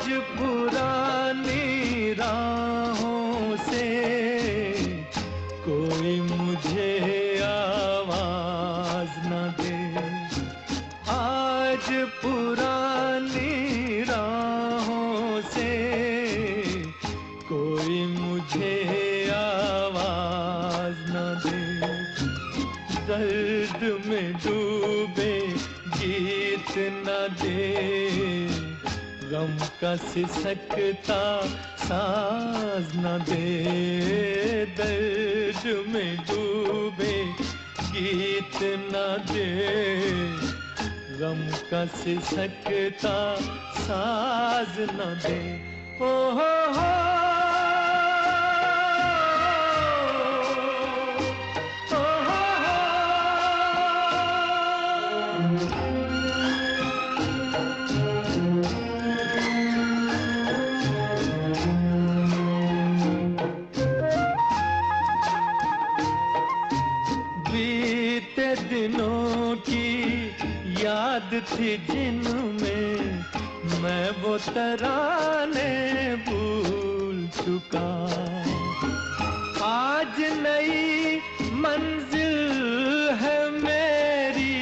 कुछ पुरानी राहों से कोई मुझे आवाज़ न दे। आज पुरानी राहों से कोई मुझे आवाज़ न दे। दर्द में डूबे गीत न दे। गम का सिसकता साज न दे दर्द में डूबे, गीत न दे। गम का सिसकता साज न दे। ओ हो हो! दिनों की याद थी जिनमें मैं वो तराने भूल चुका। आज नई मंजिल है मेरी,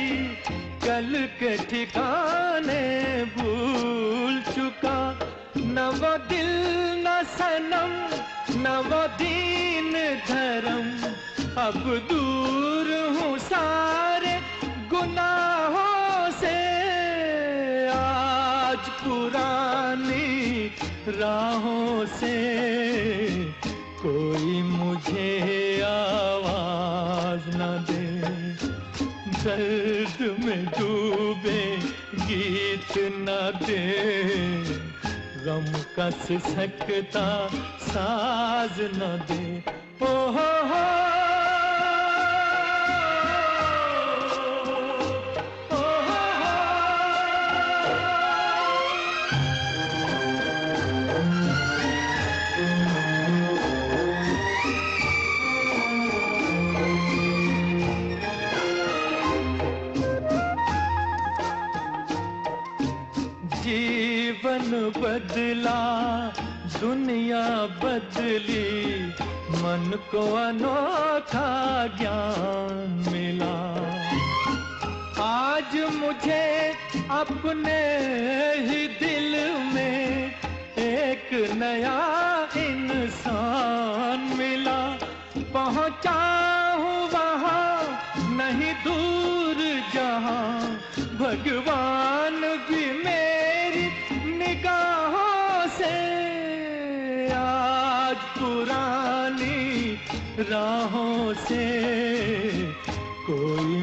कल के ठिकाने भूल चुका। न वो दिल, न सनम, न वो दीन धर्म। अब दूर हूँ सारे राहों से कोई मुझे आवाज़ न दे। दर्द में डूबे गीत न दे। गम कस सिसकता साज न दे। ओ हो। हो। जीवन बदला, दुनिया बदली, मन को अनोखा ज्ञान मिला। आज मुझे अपने ही दिल में एक नया इंसान मिला। पहुँचा हूँ वहाँ, नहीं दूर जहाँ भगवान भी पुरानी राहों से कोई